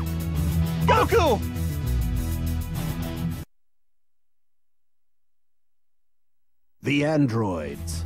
Goku! The androids.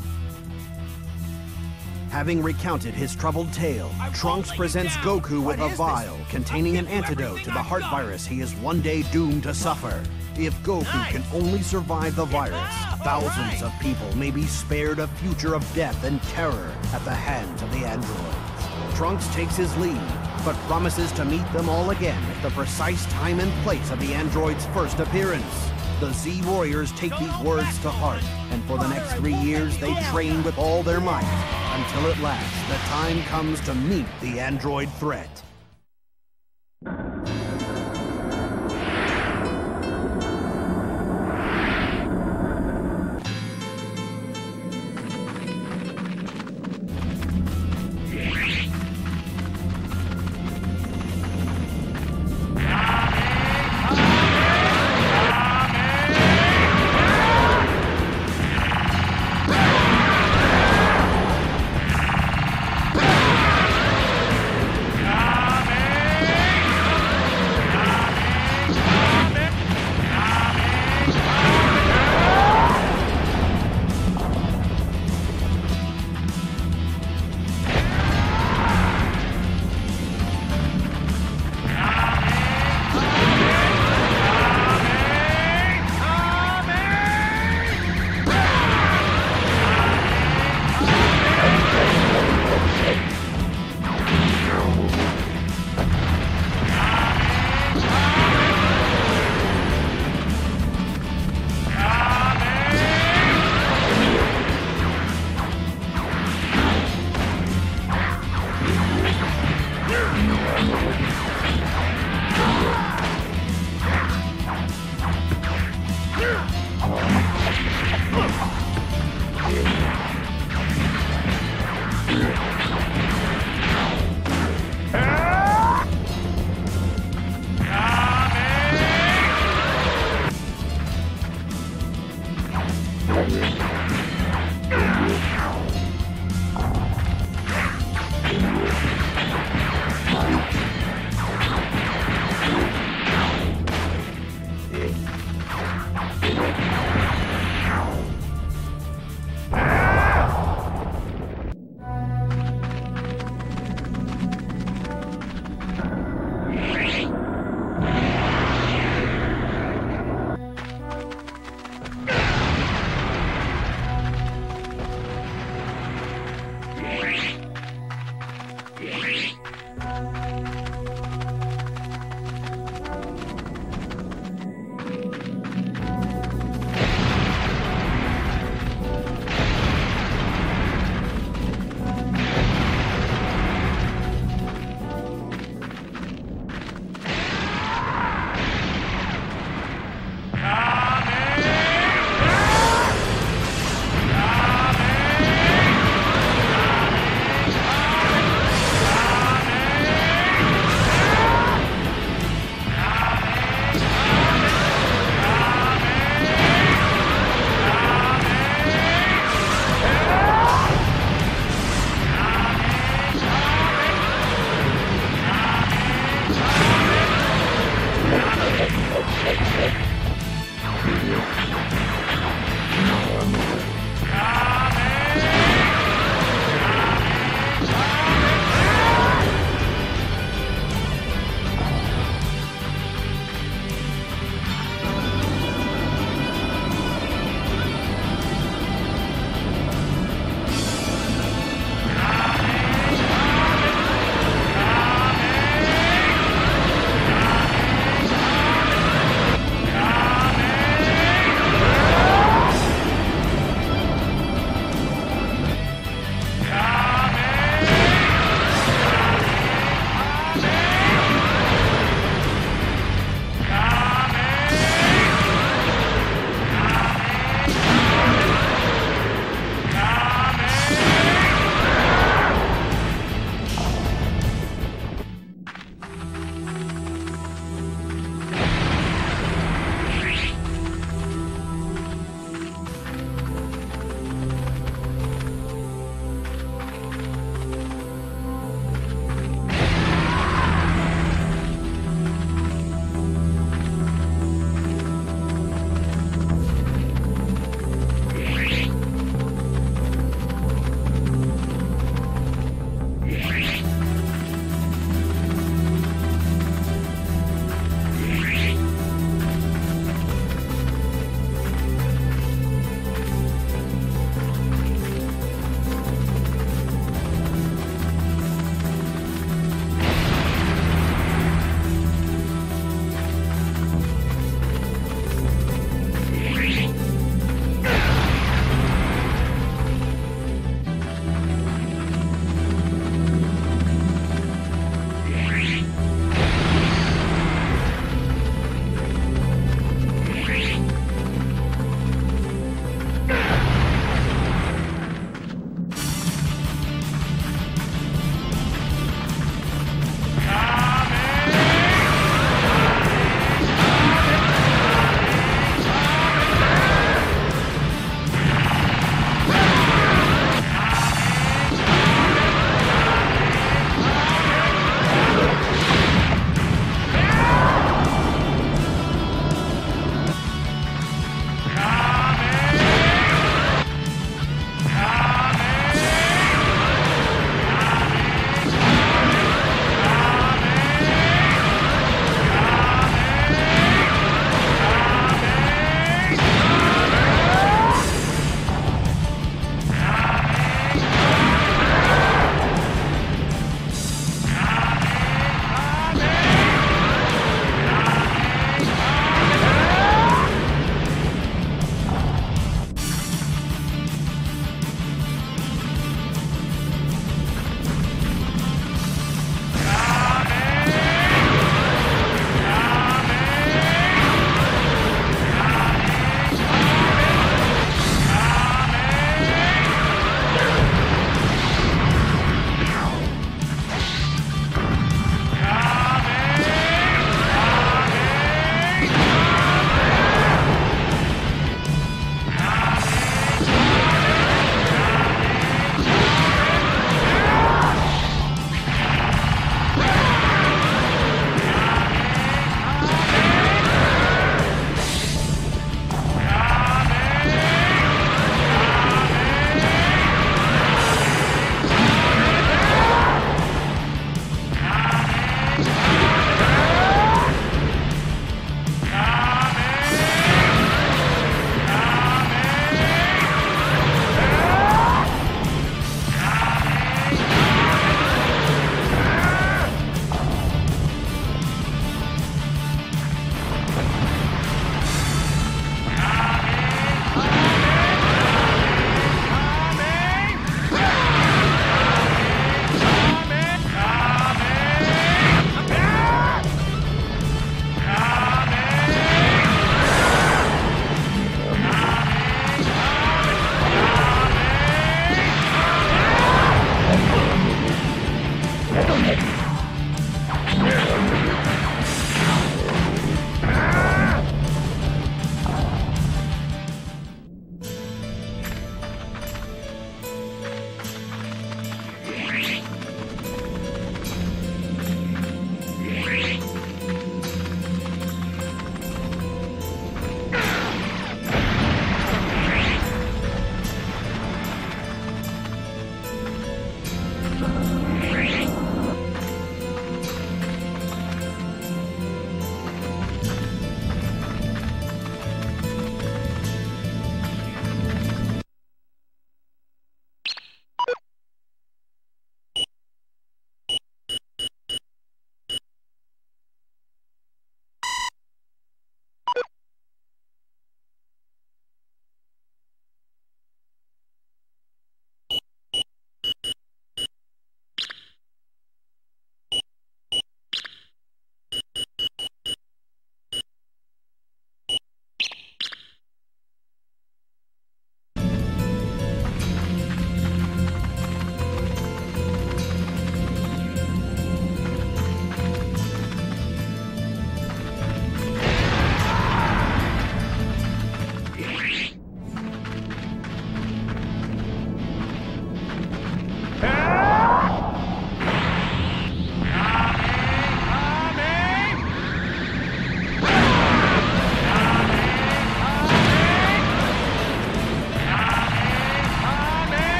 Having recounted his troubled tale, Trunks presents Goku with a vial containing an antidote to the heart virus he is one day doomed to suffer. If Goku can only survive the virus, thousands of people may be spared a future of death and terror at the hands of the androids. Trunks takes his leave, but promises to meet them all again at the precise time and place of the android's first appearance. The Z Warriors take these words to heart, and for the next three years they train with all their might, until at last the time comes to meet the android threat.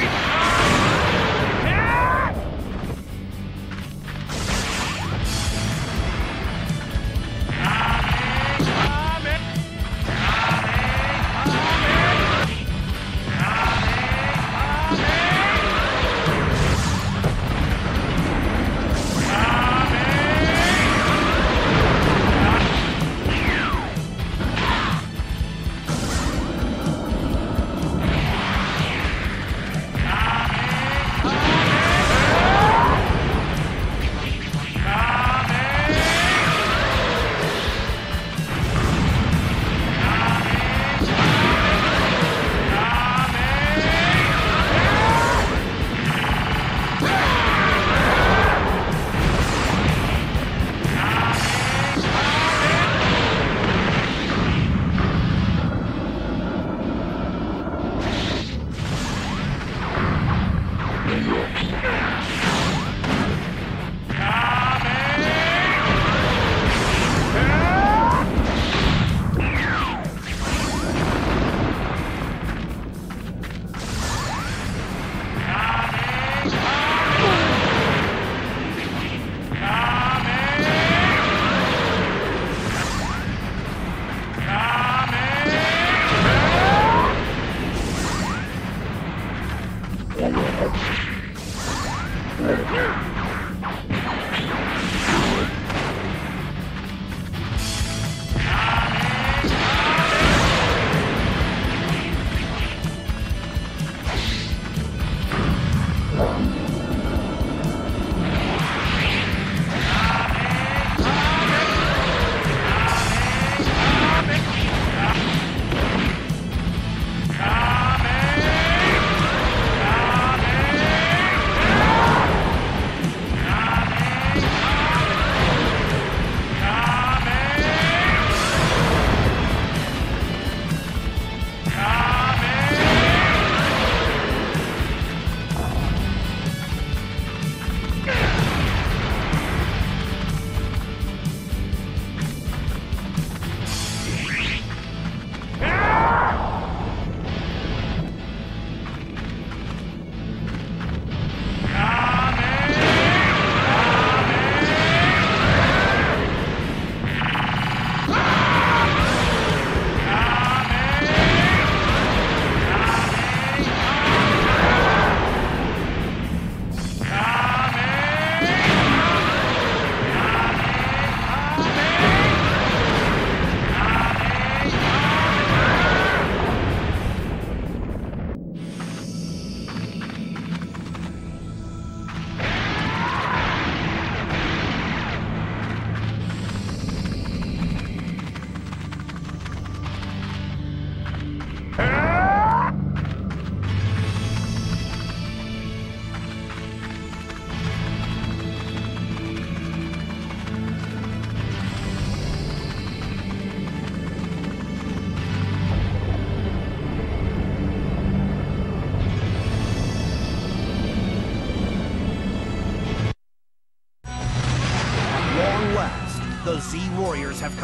Thank you.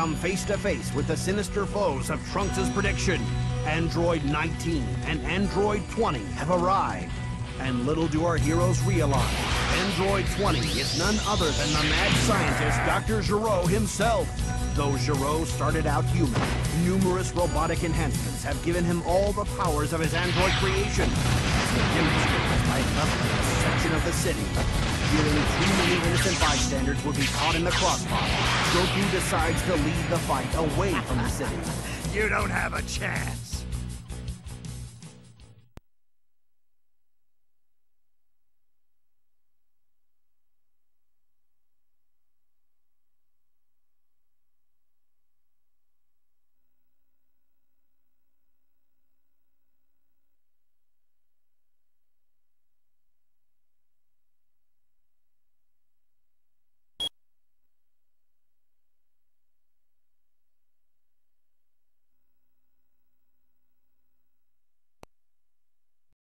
Come face to face with the sinister foes of Trunks' prediction. Android 19 and Android 20 have arrived. And little do our heroes realize, Android 20 is none other than the mad scientist Dr. Gero himself. Though Gero started out human, numerous robotic enhancements have given him all the powers of his android creation. As he demonstrates by leveling a section of the city, too many innocent bystanders will be caught in the crossfire, Goku decides to lead the fight away from the city. You don't have a chance.